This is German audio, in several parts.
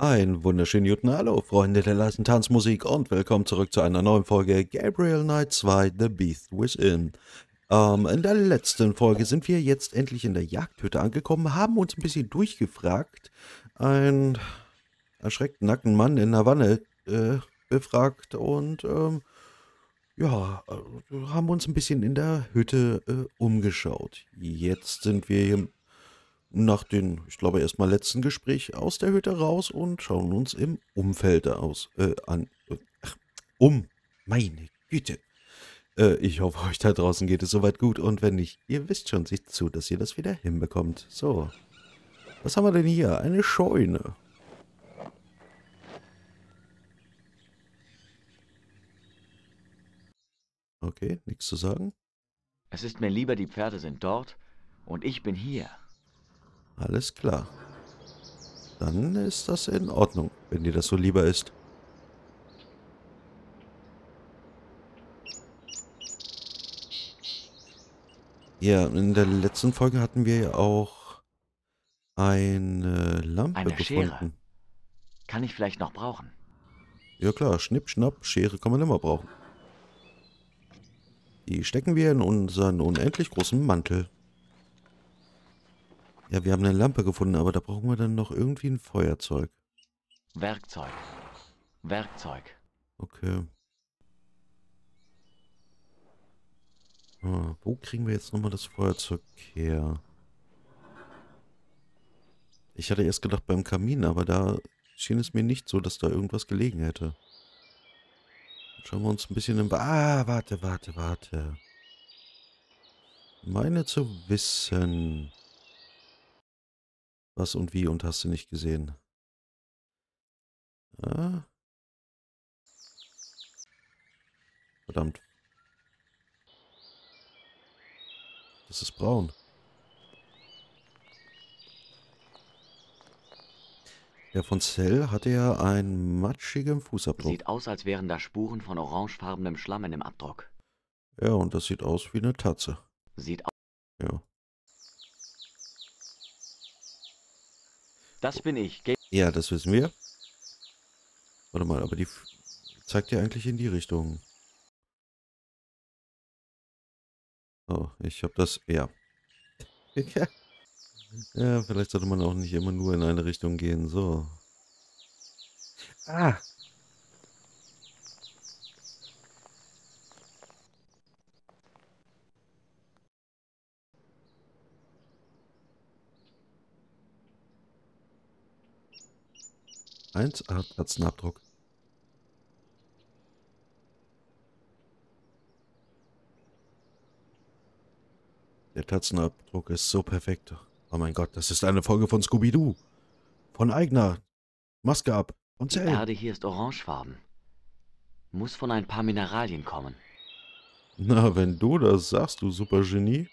Ein wunderschönen guten Hallo, Freunde der leisen Tanzmusik und willkommen zurück zu einer neuen Folge Gabriel Knight 2 The Beast Within. Ähm, in der letzten Folge sind wir jetzt endlich in der Jagdhütte angekommen, haben uns ein bisschen durchgefragt, einen erschreckten nackten Mann in der Wanne äh, befragt und ähm, ja, äh, haben uns ein bisschen in der Hütte äh, umgeschaut. Jetzt sind wir hier nach dem, ich glaube, erstmal letzten Gespräch aus der Hütte raus und schauen uns im Umfeld aus äh, an. Ach, um. Meine Güte. Äh, ich hoffe, euch da draußen geht es soweit gut und wenn nicht, ihr wisst schon, seht zu, dass ihr das wieder hinbekommt. So. Was haben wir denn hier? Eine Scheune. Okay, nichts zu sagen. Es ist mir lieber, die Pferde sind dort und ich bin hier. Alles klar. Dann ist das in Ordnung, wenn dir das so lieber ist. Ja, in der letzten Folge hatten wir ja auch eine Lampe Eine gefunden. Schere. Kann ich vielleicht noch brauchen? Ja klar, Schnipp, Schnapp, Schere kann man immer brauchen. Die stecken wir in unseren unendlich großen Mantel. Ja, wir haben eine Lampe gefunden, aber da brauchen wir dann noch irgendwie ein Feuerzeug. Werkzeug. Werkzeug. Okay. Ah, wo kriegen wir jetzt nochmal das Feuerzeug her? Ich hatte erst gedacht beim Kamin, aber da schien es mir nicht so, dass da irgendwas gelegen hätte. Schauen wir uns ein bisschen im... Ah, warte, warte, warte. Meine zu wissen... Was und wie und hast du nicht gesehen? Ah. Verdammt. Das ist braun. Der von Cell hatte ja einen matschigen Fußabdruck. Sieht aus, als wären da Spuren von orangefarbenem Schlamm in dem Abdruck. Ja, und das sieht aus wie eine Tatze. Sieht aus. Ja. Das bin ich. Ge Ja, das wissen wir. Warte mal, aber die zeigt ja eigentlich in die Richtung. Oh, ich habe das... Ja. ja, vielleicht sollte man auch nicht immer nur in eine Richtung gehen. So. Ah! Eins Tatzenabdruck. Der Tatzenabdruck ist so perfekt. Oh mein Gott, das ist eine Folge von Scooby-Doo. Von Eigner. Maske ab. Und die Zell. Erde hier ist orangefarben. Muss von ein paar Mineralien kommen. Na, wenn du das sagst, du Supergenie.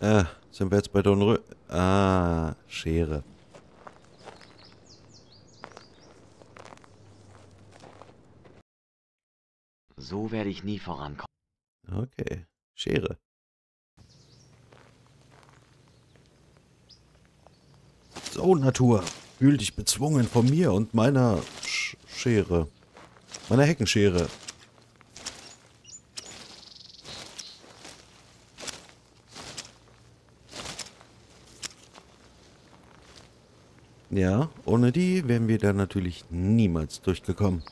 Ah, sind wir jetzt bei Don Rö... Ah, Schere. So werde ich nie vorankommen. Okay, Schere. So, Natur, fühl dich bezwungen von mir und meiner Sch Schere. Meiner Heckenschere. Ja, ohne die wären wir da natürlich niemals durchgekommen.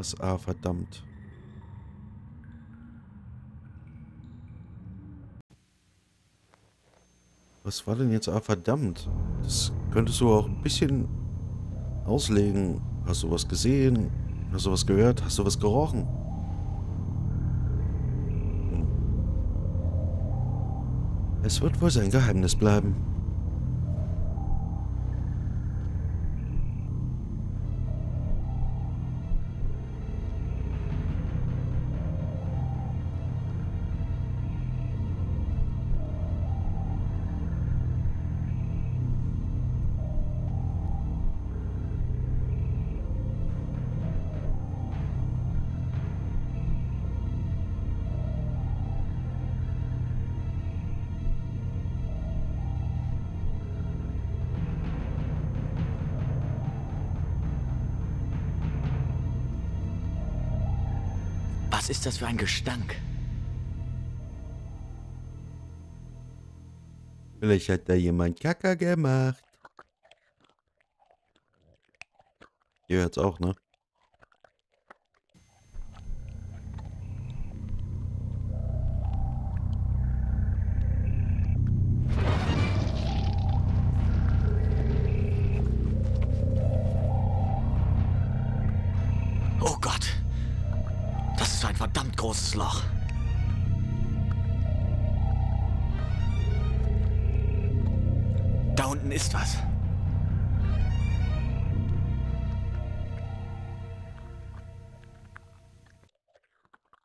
Was? Ah, verdammt. Was war denn jetzt? Ah, verdammt. Das könntest du auch ein bisschen auslegen. Hast du was gesehen? Hast du was gehört? Hast du was gerochen? Hm. Es wird wohl sein Geheimnis bleiben. Ist das für ein Gestank? Vielleicht hat da jemand Kacker gemacht. Ihr hört's auch, ne?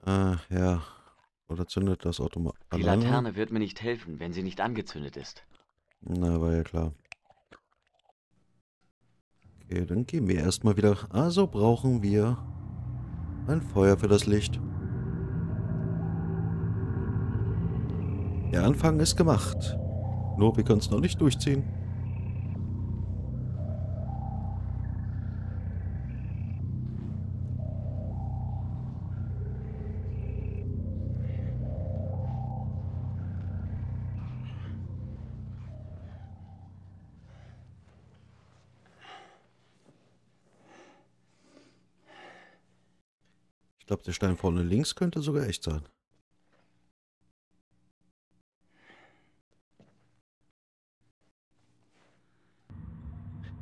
Ah, ja. Oder zündet das Automat. Die Laterne wird mir nicht helfen, wenn sie nicht angezündet ist. Na, war ja klar. Okay, dann gehen wir erstmal wieder. Also brauchen wir ein Feuer für das Licht. Der Anfang ist gemacht. Nur wir können es noch nicht durchziehen. Ich glaube, der Stein vorne links könnte sogar echt sein.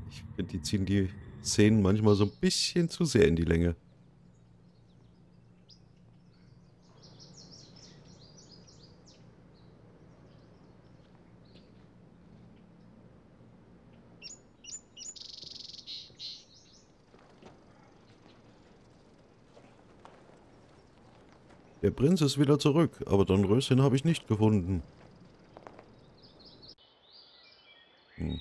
Ich finde, die ziehen die Szenen manchmal so ein bisschen zu sehr in die Länge. Der Prinz ist wieder zurück, aber Dornröschen habe ich nicht gefunden. Hm.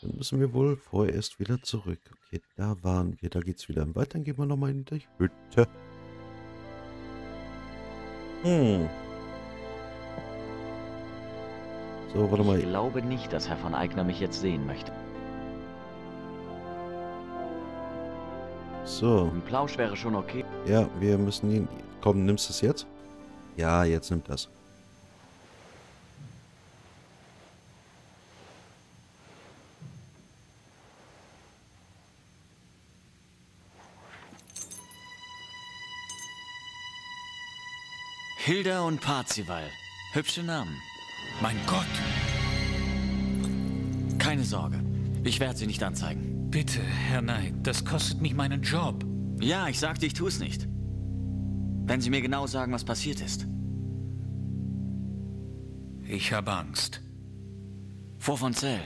Dann müssen wir wohl vorerst wieder zurück. Okay, da waren wir. Da geht's wieder weiter. Dann gehen wir nochmal in die Hütte. Hm. So, warte mal. Ich glaube nicht, dass Herr von Eigner mich jetzt sehen möchte. So. Ein Plausch wäre schon okay. Ja, wir müssen ihn... Komm, nimmst du es jetzt? Ja, jetzt nimmt das. Hilda und Parzival. Hübsche Namen. Mein Gott, Keine Sorge. Ich werde sie nicht anzeigen. Bitte, Herr Knight, das kostet mich meinen Job. Ja, ich sagte, ich tue es nicht. Wenn Sie mir genau sagen, was passiert ist. Ich habe Angst. Vor von Zell.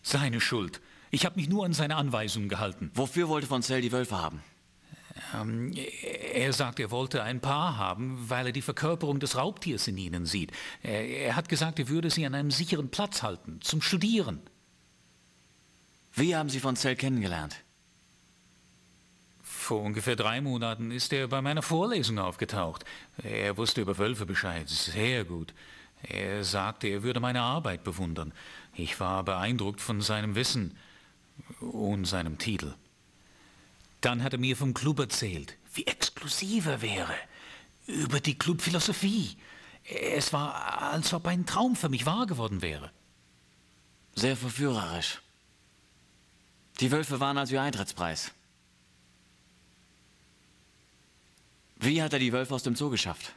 Seine Schuld. Ich habe mich nur an seine Anweisungen gehalten. Wofür wollte von Zell die Wölfe haben? Ähm, er sagt, er wollte ein Paar haben, weil er die Verkörperung des Raubtiers in ihnen sieht. Er, er hat gesagt, er würde sie an einem sicheren Platz halten, zum Studieren. Wie haben Sie von Zell kennengelernt? Vor ungefähr drei Monaten ist er bei meiner Vorlesung aufgetaucht. Er wusste über Wölfe Bescheid, sehr gut. Er sagte, er würde meine Arbeit bewundern. Ich war beeindruckt von seinem Wissen und seinem Titel. Dann hat er mir vom Club erzählt, wie exklusiv er wäre, über die Clubphilosophie. Es war, als ob ein Traum für mich wahr geworden wäre. Sehr verführerisch. Die Wölfe waren also Ihr Eintrittspreis. Wie hat er die Wölfe aus dem Zoo geschafft?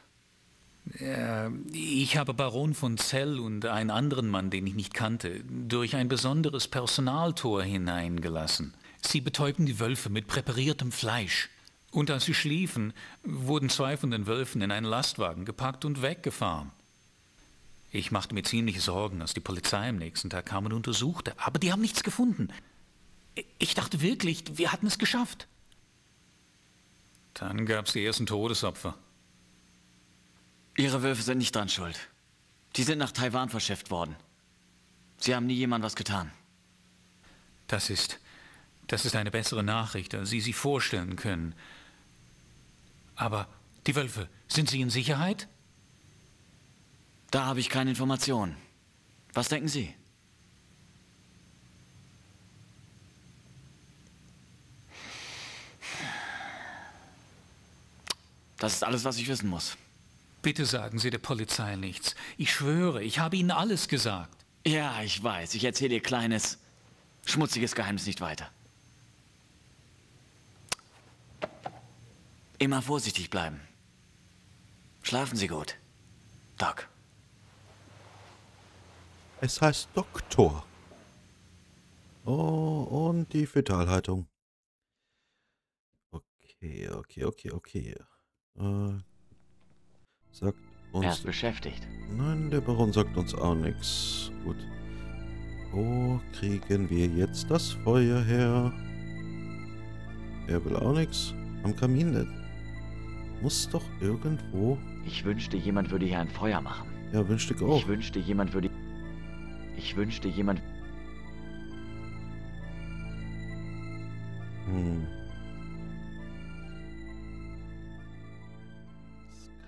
Äh, ich habe Baron von Zell und einen anderen Mann, den ich nicht kannte, durch ein besonderes Personaltor hineingelassen. Sie betäubten die Wölfe mit präpariertem Fleisch. Und als sie schliefen, wurden zwei von den Wölfen in einen Lastwagen gepackt und weggefahren. Ich machte mir ziemliche Sorgen, als die Polizei am nächsten Tag kam und untersuchte, aber die haben nichts gefunden. Ich dachte wirklich, wir hatten es geschafft. Dann gab es die ersten Todesopfer. Ihre Wölfe sind nicht dran schuld. Die sind nach Taiwan verschifft worden. Sie haben nie jemand was getan. Das ist, das ist eine bessere Nachricht, als Sie sich vorstellen können. Aber die Wölfe, sind sie in Sicherheit? Da habe ich keine Informationen. Was denken Sie? Das ist alles, was ich wissen muss. Bitte sagen Sie der Polizei nichts. Ich schwöre, ich habe Ihnen alles gesagt. Ja, ich weiß. Ich erzähle Ihr kleines, schmutziges Geheimnis nicht weiter. Immer vorsichtig bleiben. Schlafen Sie gut. Doc. Es heißt Doktor. Oh, und die Vitalhaltung. Okay, okay, okay, okay. Äh, sagt uns... Er ist beschäftigt. Nein, der Baron sagt uns auch nichts. Gut. Wo kriegen wir jetzt das Feuer her? Er will auch nichts. Am Kamin nicht. Muss doch irgendwo... Ich wünschte, jemand würde hier ein Feuer machen. Ja, wünschte ich auch. Ich wünschte, jemand würde... Ich wünschte, jemand... Hm.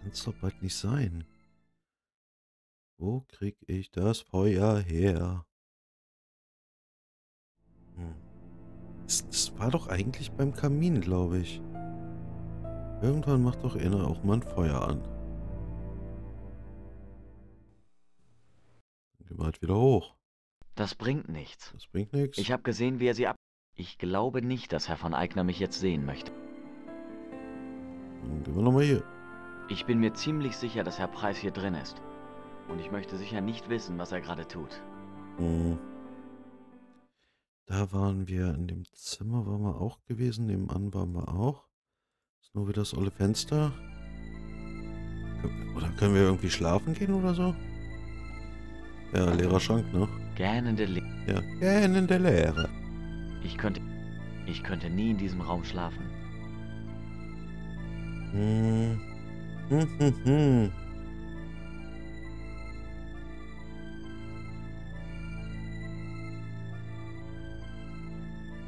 Kann's doch bald nicht sein. Wo krieg ich das Feuer her? Hm. Das, das war doch eigentlich beim Kamin, glaube ich. Irgendwann macht doch einer auch mal ein Feuer an. Dann gehen wir halt wieder hoch. Das bringt nichts. Das bringt nichts. Ich habe gesehen, wie er sie ab... Ich glaube nicht, dass Herr von Eigner mich jetzt sehen möchte. Dann gehen wir nochmal hier. Ich bin mir ziemlich sicher, dass Herr Preis hier drin ist. Und ich möchte sicher nicht wissen, was er gerade tut. Hm. Da waren wir, in dem Zimmer waren wir auch gewesen, nebenan waren wir auch. Ist nur wieder das olle Fenster. Oder können wir irgendwie schlafen gehen oder so? Ja, leerer Schrank, ne? Gähnende Le Ja, gähnende Leere. Ich könnte... Ich könnte nie in diesem Raum schlafen. Hm. Hm, hm, hm.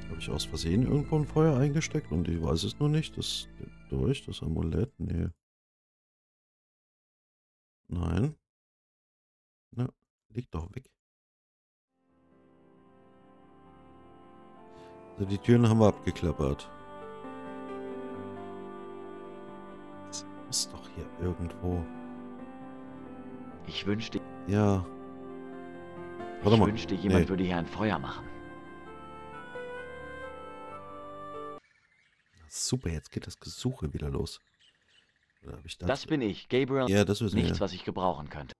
Habe ich aus Versehen irgendwo ein Feuer eingesteckt und ich weiß es nur nicht. Das durch, das Amulett? Nee. Nein. Ne, liegt doch weg. Also die Türen haben wir abgeklappert. Hier irgendwo. Ich wünschte... Ja. Warte ich mal. wünschte, jemand Nee. würde hier ein Feuer machen. Super, jetzt geht das Gesuche wieder los. Ich das? Das bin ich, Gabriel. ja, das wissen Nichts, wir. was ich gebrauchen könnte.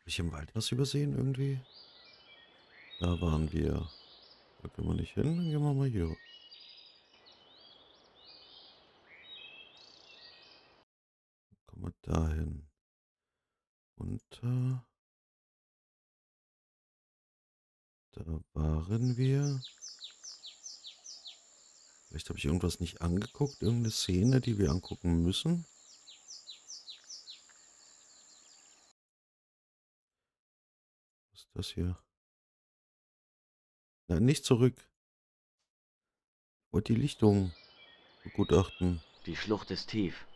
Habe ich im Wald was übersehen irgendwie? Da waren wir. Da können wir nicht hin, dann gehen wir mal hier. Wir dahin. Unter. Da waren wir. Vielleicht habe ich irgendwas nicht angeguckt, irgendeine Szene, die wir angucken müssen. Was ist das hier? Nein, nicht zurück. Wollte die Lichtung begutachten. Die Schlucht ist tief.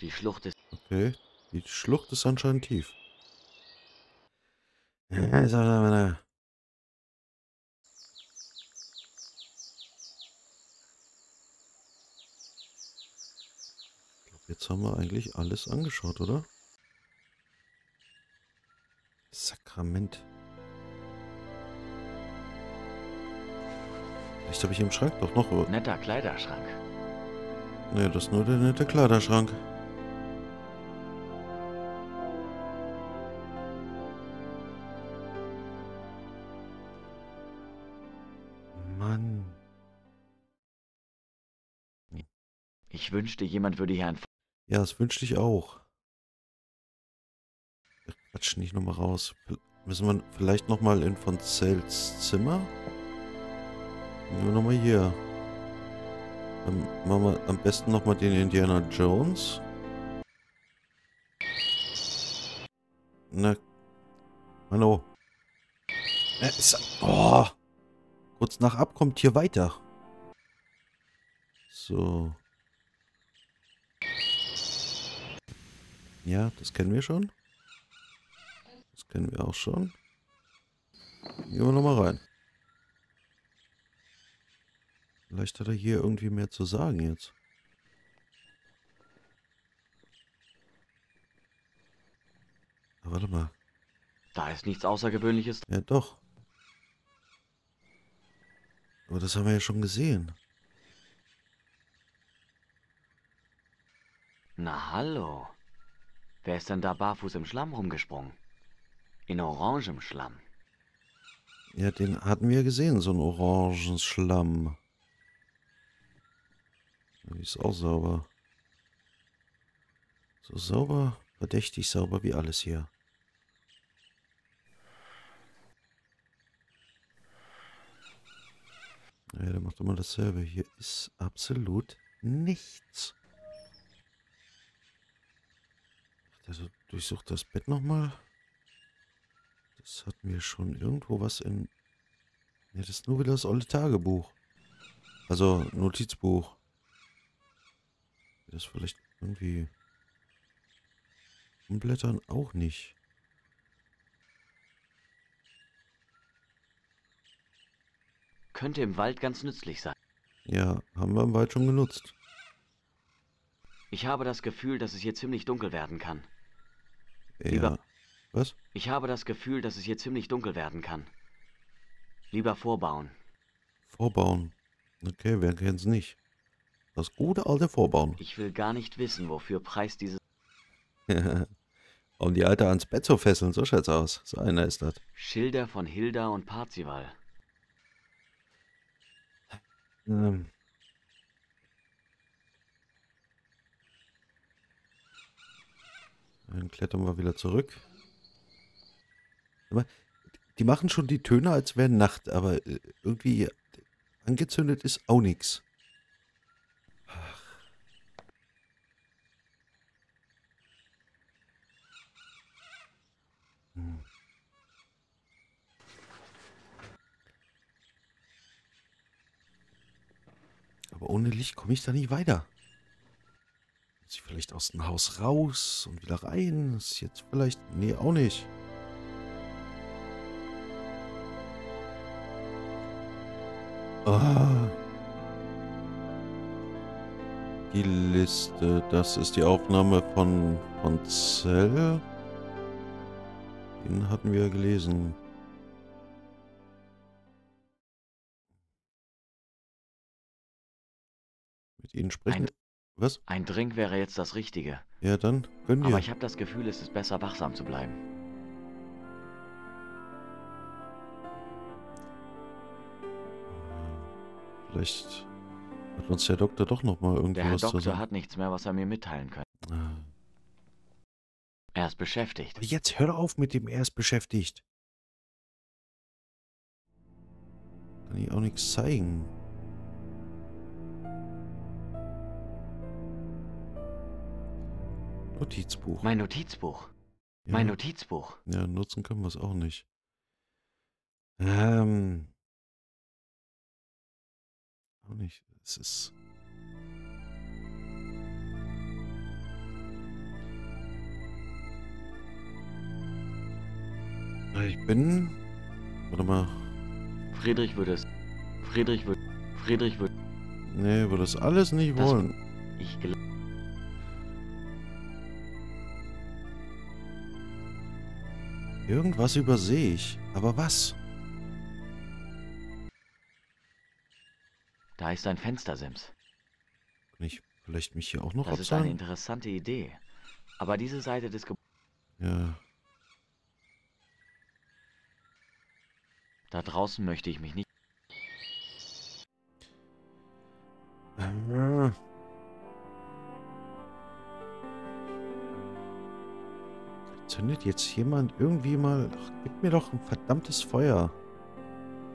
Die Schlucht ist... Okay. Die Schlucht ist anscheinend tief. Ja, jetzt haben wir eigentlich alles angeschaut, oder? Sakrament. Vielleicht habe ich im Schrank doch noch... Netter Kleiderschrank. Ne, das ist nur der nette Kleiderschrank. Ich wünschte, jemand würde hier ein... Ja, das wünschte ich auch. Wir quatschen nicht nochmal raus. Müssen wir vielleicht nochmal in von Zels Zimmer? Nehmen wir nochmal hier. Dann machen wir am besten nochmal den Indiana Jones. Na. Hallo. Äh, ist, oh. Kurz nach ab kommt hier weiter. So. Ja, das kennen wir schon. Das kennen wir auch schon. Gehen wir nochmal rein. Vielleicht hat er hier irgendwie mehr zu sagen jetzt. Aber warte mal. Da ist nichts Außergewöhnliches. Ja, doch. Aber das haben wir ja schon gesehen. Na hallo. Wer ist denn da barfuß im Schlamm rumgesprungen? In orangem Schlamm. Ja, den hatten wir gesehen, so einen orangen Schlamm. Die ist auch sauber. So sauber, verdächtig sauber wie alles hier. Ja, der macht immer dasselbe. Hier ist absolut nichts. Also durchsucht das Bett nochmal. Das hatten wir schon irgendwo was in... Ja, das ist nur wieder das olle Tagebuch. Also Notizbuch. Das vielleicht irgendwie... Umblättern auch nicht. Könnte im Wald ganz nützlich sein. Ja, haben wir im Wald schon genutzt. Ich habe das Gefühl, dass es hier ziemlich dunkel werden kann. Ja. Lieber- Was? Ich habe das Gefühl, dass es hier ziemlich dunkel werden kann. Lieber vorbauen. Vorbauen. Okay, wer kennt's nicht? Das gute alte Vorbauen. Ich will gar nicht wissen, wofür Preis dieses um die Alte ans Bett zu fesseln, so schaut's aus. So einer ist das. Schilder von Hilda und Parzival. Ähm. Dann klettern wir wieder zurück. Die machen schon die Töne, als wäre Nacht, aber äh, irgendwie angezündet ist auch nichts. Aber ohne Licht komme ich da nicht weiter. Ich vielleicht aus dem Haus raus und wieder rein? ist jetzt vielleicht... Nee, auch nicht. Ah. Die Liste, das ist die Aufnahme von, von Zell. Den hatten wir gelesen. Mit Ihnen sprechen. Ein- Was? Ein Drink wäre jetzt das Richtige. Ja, dann gönn dir. Aber ich habe das Gefühl, es ist besser, wachsam zu bleiben. Vielleicht hat uns der Doktor doch noch mal irgendwie Der Herr Doktor sagen. hat nichts mehr, was er mir mitteilen könnte. Ah. Er ist beschäftigt. Aber jetzt hör auf mit dem, er ist beschäftigt. Kann ich auch nichts zeigen. Notizbuch. Mein Notizbuch. ja. Mein Notizbuch. Ja, nutzen können wir es auch nicht. Ähm. Auch nicht. Es ist. Ja, Ich bin. Warte mal. Friedrich würde es. Friedrich würde. Friedrich würde. Nee, würde das alles nicht Das- wollen. Ich gl- Irgendwas übersehe ich. Aber was? Da ist ein Fenstersims. Kann ich Vielleicht mich hier auch noch Das ist eine absagen? interessante Idee. Aber diese Seite des Ge Ja. Da draußen möchte ich mich nicht. Zündet jetzt jemand irgendwie mal... Ach, gib mir doch ein verdammtes Feuer.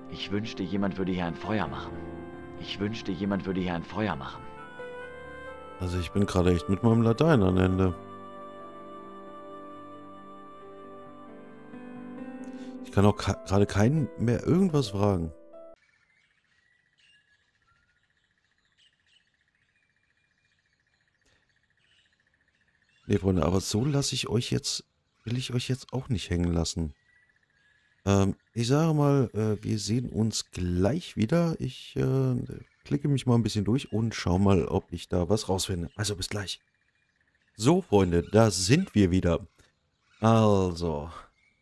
Ich wünschte, jemand würde hier ein Feuer machen. Ich wünschte, jemand würde hier ein Feuer machen. Also ich bin gerade echt mit meinem Latein am Ende. Ich kann auch gerade keinen mehr irgendwas fragen. Nee, Freunde, aber so lasse ich euch jetzt, will ich euch jetzt auch nicht hängen lassen. Ähm, ich sage mal, äh, wir sehen uns gleich wieder. Ich äh, klicke mich mal ein bisschen durch und schau mal, ob ich da was rausfinde. Also bis gleich. So, Freunde, da sind wir wieder. Also,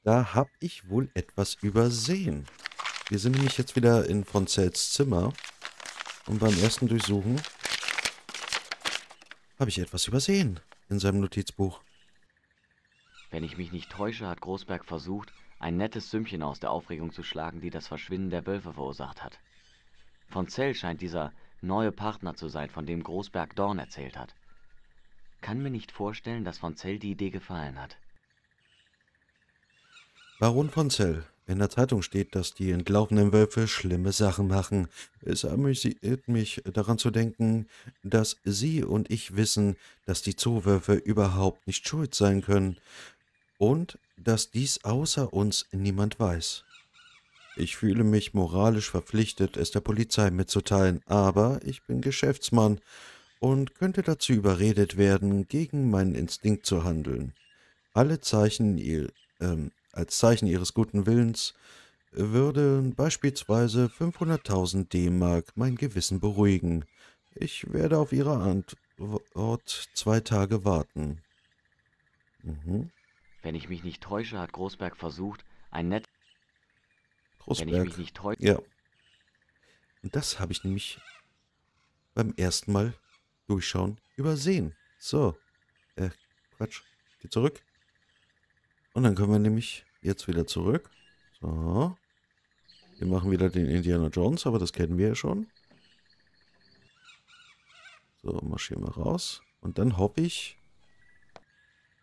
da habe ich wohl etwas übersehen. Wir sind nämlich jetzt wieder in von Zells Zimmer. Und beim ersten Durchsuchen habe ich etwas übersehen in seinem Notizbuch. Wenn ich mich nicht täusche, hat Großberg versucht, ein nettes Sümmchen aus der Aufregung zu schlagen, die das Verschwinden der Wölfe verursacht hat. Von Zell scheint dieser neue Partner zu sein, von dem Großberg Dorn erzählt hat. Kann mir nicht vorstellen, dass von Zell die Idee gefallen hat. Baron von Zell. In der Zeitung steht, dass die entlaufenen Wölfe schlimme Sachen machen. Es amüsiert mich daran zu denken, dass Sie und ich wissen, dass die Zoowölfe überhaupt nicht schuld sein können und dass dies außer uns niemand weiß. Ich fühle mich moralisch verpflichtet, es der Polizei mitzuteilen, aber ich bin Geschäftsmann und könnte dazu überredet werden, gegen meinen Instinkt zu handeln. Alle Zeichen ihr, ähm, als Zeichen ihres guten Willens würden beispielsweise 500.000 D-Mark mein Gewissen beruhigen. Ich werde auf Ihre Antwort zwei Tage warten. Mhm. Wenn ich mich nicht täusche, hat Großberg versucht, ein net... Wenn ich Großberg. mich nicht täusche... Ja. Und das habe ich nämlich beim ersten Mal durchschauen übersehen. So. Äh, Quatsch. Geh zurück. Und dann können wir nämlich jetzt wieder zurück. So. Wir machen wieder den Indiana Jones, aber das kennen wir ja schon. So, marschieren wir raus. Und dann hoffe ich,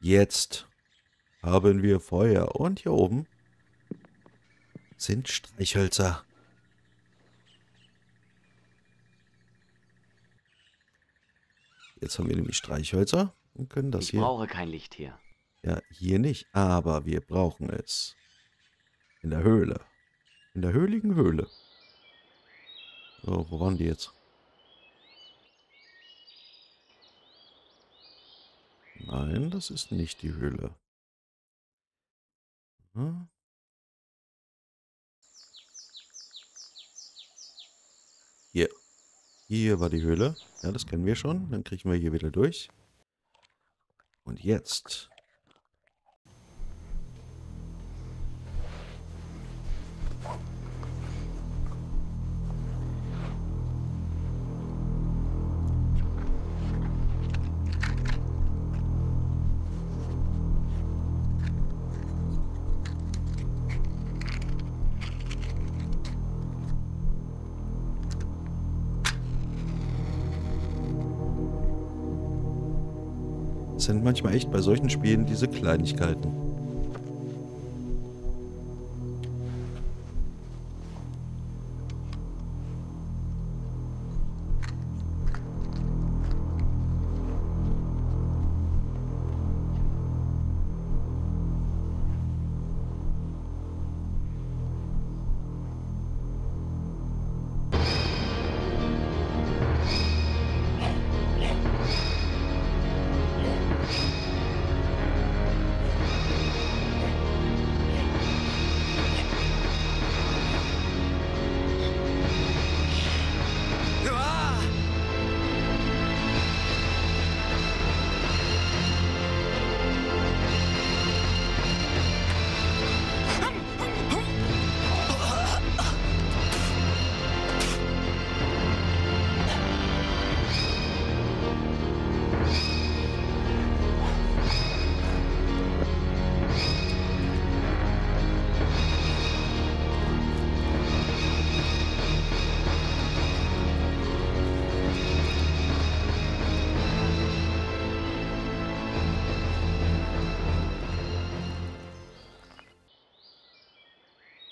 jetzt haben wir Feuer. Und hier oben sind Streichhölzer. Jetzt haben wir nämlich Streichhölzer und können das Ich hier. brauche kein Licht hier. Ja, hier nicht, aber wir brauchen es. In der Höhle. In der höhligen Höhle. So, wo waren die jetzt? Nein, das ist nicht die Höhle. Hm? Hier. Hier war die Höhle. Ja, das kennen wir schon. Dann kriegen wir hier wieder durch. Und jetzt manchmal echt bei solchen Spielen diese Kleinigkeiten.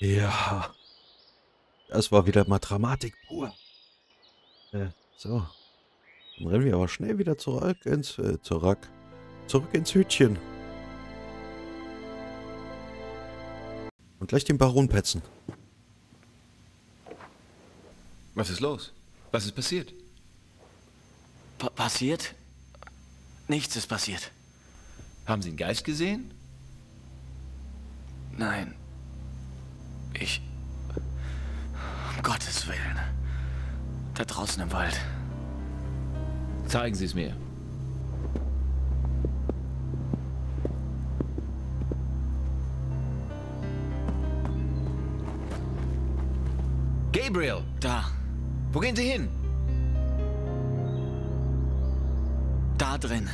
Ja. Das war wieder mal Dramatik pur. Äh, so. Dann rennen wir aber schnell wieder zurück ins, äh, zurück, zurück ins Hütchen. Und gleich den Baron petzen. Was ist los? Was ist passiert? Pa passiert? Nichts ist passiert. Haben Sie einen Geist gesehen? Nein. Ich... Um Gottes Willen. Da draußen im Wald. Zeigen Sie es mir. Gabriel! Da. Wo gehen Sie hin? Da drin.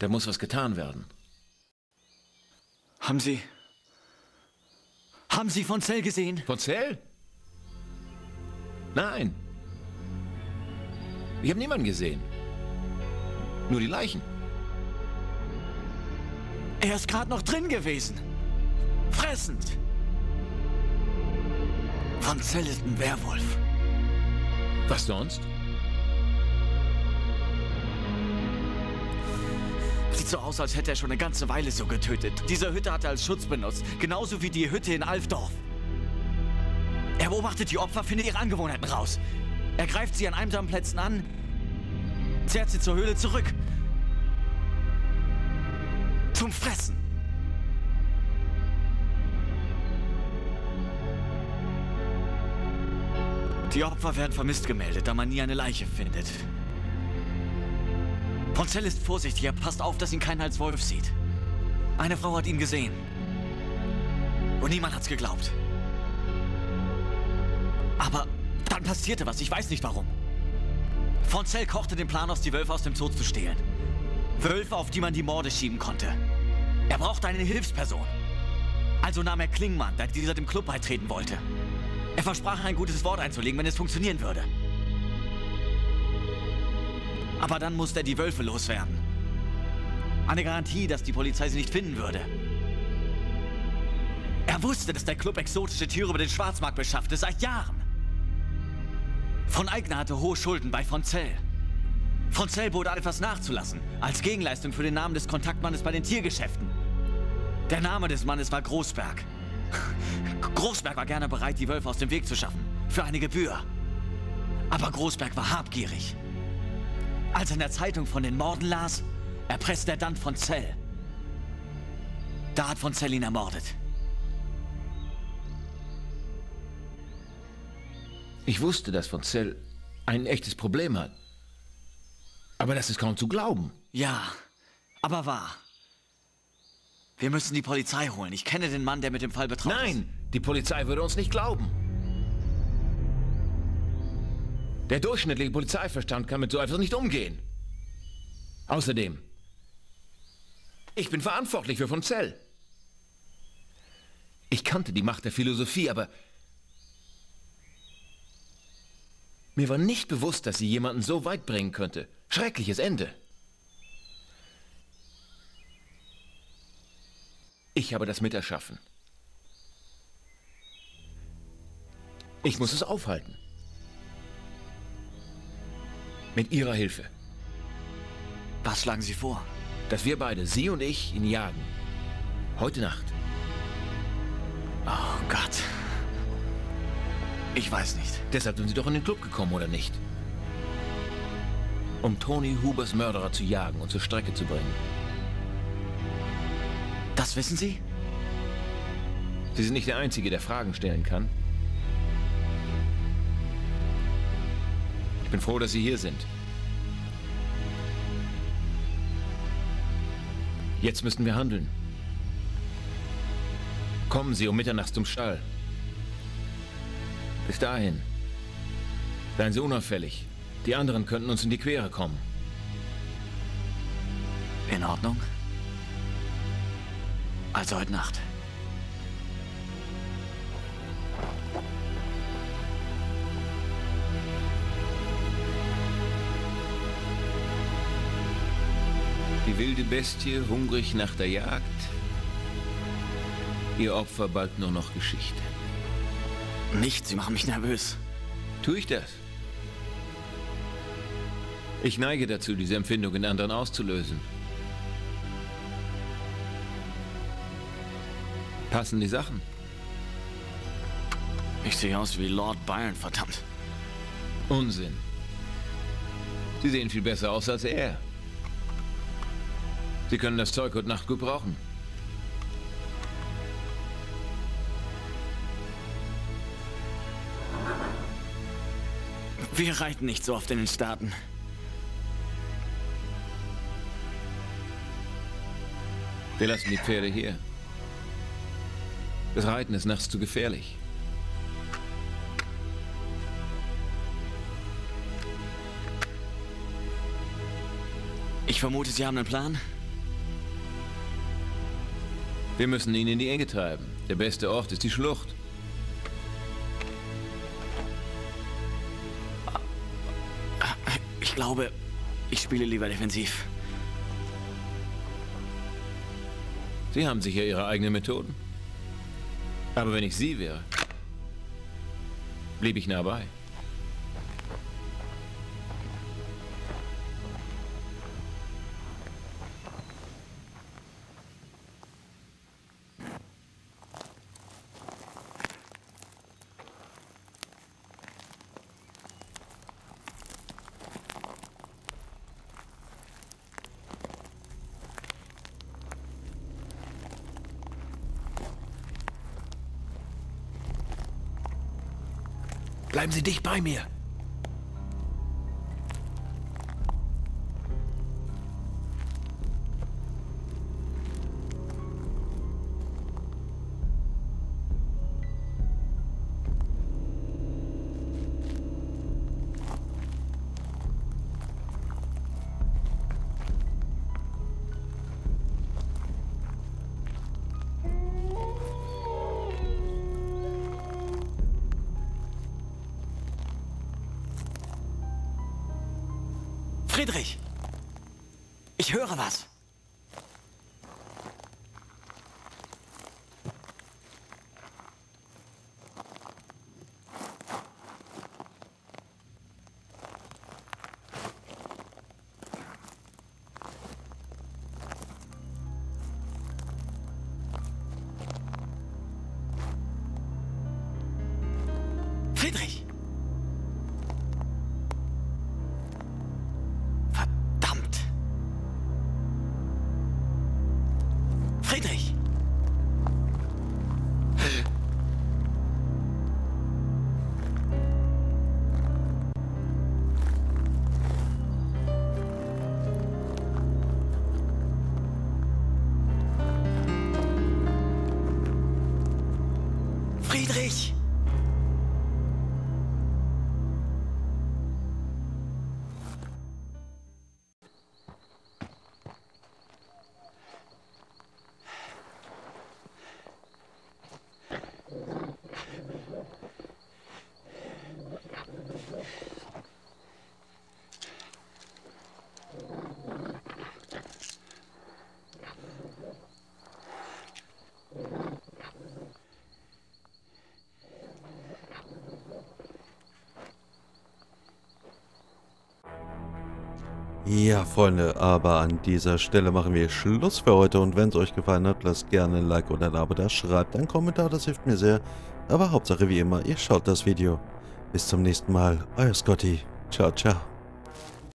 Da muss was getan werden. Haben Sie... Haben Sie von Zell gesehen? Von Zell? Nein. Ich habe niemanden gesehen. Nur die Leichen. Er ist gerade noch drin gewesen. Fressend. Von Zell ist ein Werwolf. Was sonst? So aus, als hätte er schon eine ganze Weile so getötet. Diese Hütte hat er als Schutz benutzt. Genauso wie die Hütte in Alfdorf. Er beobachtet die Opfer, findet ihre Angewohnheiten raus. Er greift sie an einsamen Plätzen an, zerrt sie zur Höhle zurück. Zum Fressen. Die Opfer werden vermisst gemeldet, da man nie eine Leiche findet. Ponzell ist vorsichtig, er passt auf, dass ihn keiner als Wolf sieht. Eine Frau hat ihn gesehen. Und niemand hat's geglaubt. Aber dann passierte was, ich weiß nicht warum. Fonzell kochte den Plan aus, die Wölfe aus dem Zoo zu stehlen. Wölfe, auf die man die Morde schieben konnte. Er brauchte eine Hilfsperson. Also nahm er Klingmann, der dieser dem Club beitreten wollte. Er versprach, ein gutes Wort einzulegen, wenn es funktionieren würde. Aber dann musste er die Wölfe loswerden. Eine Garantie, dass die Polizei sie nicht finden würde. Er wusste, dass der Club exotische Tiere über den Schwarzmarkt beschaffte, seit Jahren. Von Eigner hatte hohe Schulden bei Fonzell. Fonzell bot etwas nachzulassen, als Gegenleistung für den Namen des Kontaktmannes bei den Tiergeschäften. Der Name des Mannes war Großberg. Großberg war gerne bereit, die Wölfe aus dem Weg zu schaffen, für eine Gebühr. Aber Großberg war habgierig. Als er in der Zeitung von den Morden las, erpresste er dann von Zell. Da hat von Zell ihn ermordet. Ich wusste, dass von Zell ein echtes Problem hat. Aber das ist kaum zu glauben. Ja, aber wahr. Wir müssen die Polizei holen. Ich kenne den Mann, der mit dem Fall betraut ist. Nein, die Polizei würde uns nicht glauben. Der durchschnittliche Polizeiverstand kann mit so etwas nicht umgehen. Außerdem, ich bin verantwortlich für von Zell. Ich kannte die Macht der Philosophie, aber mir war nicht bewusst, dass sie jemanden so weit bringen könnte. Schreckliches Ende. Ich habe das miterschaffen. Ich muss es aufhalten. Mit Ihrer Hilfe. Was schlagen Sie vor? Dass wir beide, Sie und ich, ihn jagen. Heute Nacht. Oh Gott. Ich weiß nicht. Deshalb sind Sie doch in den Club gekommen, oder nicht? Um Tony Hubers Mörderer zu jagen und zur Strecke zu bringen. Das wissen Sie? Sie sind nicht der Einzige, der Fragen stellen kann. Bin froh, dass Sie hier sind. Jetzt müssen wir handeln. Kommen Sie um Mitternacht zum Stall. Bis dahin. Seien Sie unauffällig. Die anderen könnten uns in die Quere kommen. In Ordnung? Also heute Nacht. Wilde Bestie hungrig nach der Jagd. Ihr Opfer bald nur noch Geschichte. Nicht, Sie machen mich nervös. Tue ich das? Ich neige dazu, diese Empfindung in anderen auszulösen. Passen die Sachen? Ich sehe aus wie Lord Byron, verdammt. Unsinn. Sie sehen viel besser aus als er. Sie können das Zeug heute Nacht gut brauchen. Wir reiten nicht so oft in den Staaten. Wir lassen die Pferde hier. Das Reiten ist nachts zu gefährlich. Ich vermute, Sie haben einen Plan? Wir müssen ihn in die Enge treiben. Der beste Ort ist die Schlucht. Ich glaube, ich spiele lieber defensiv. Sie haben sicher Ihre eigenen Methoden. Aber wenn ich Sie wäre, blieb ich nah bei. Bleiben Sie dicht bei mir. Friedrich! Ich höre was. Ja, Freunde, aber an dieser Stelle machen wir Schluss für heute und wenn es euch gefallen hat, lasst gerne ein Like oder ein Abo da, schreibt einen Kommentar, das hilft mir sehr. Aber Hauptsache wie immer, ihr schaut das Video. Bis zum nächsten Mal, euer Scotty. Ciao, ciao.